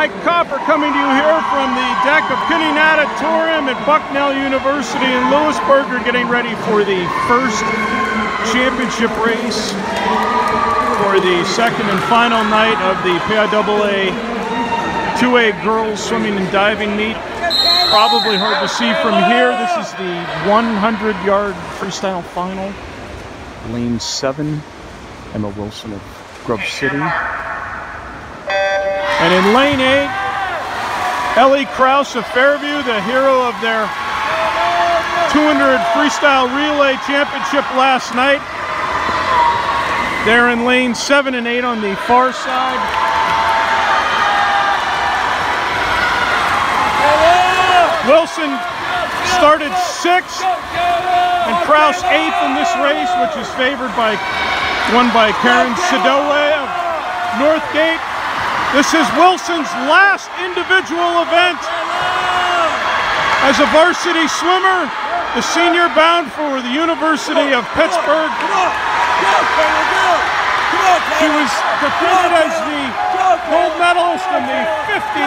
Mike Copper coming to you here from the deck of Kinney Natatorium at Bucknell University in Lewisburg. We're getting ready for the first championship race for the second and final night of the PIAA 2A girls swimming and diving meet. Probably hard to see from here. This is the 100 yard freestyle final. Lane 7, Emma Wilson of Grove City. And in lane 8, Ellie Kraus of Fairview, the hero of their 200 freestyle relay championship last night. They're in lane 7 and 8 on the far side. Wilson started sixth and Kraus eighth in this race, which is favored by won by Karen Sidowe of Northgate. This is Wilson's last individual event as a varsity swimmer, the senior bound for the University of Pittsburgh. She was defeated as the gold medalist in the 50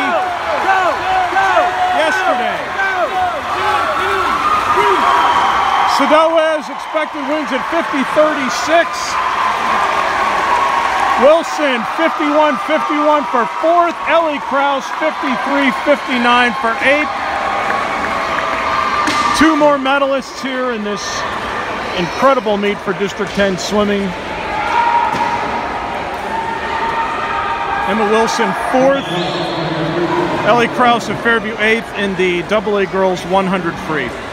yesterday. Sidowe's expected wins at 50-36. Wilson 51-51 for fourth. Ellie Kraus 53-59 for eighth. Two more medalists here in this incredible meet for District 10 swimming. Emma Wilson fourth. Ellie Kraus of Fairview eighth in the AA girls 100 free.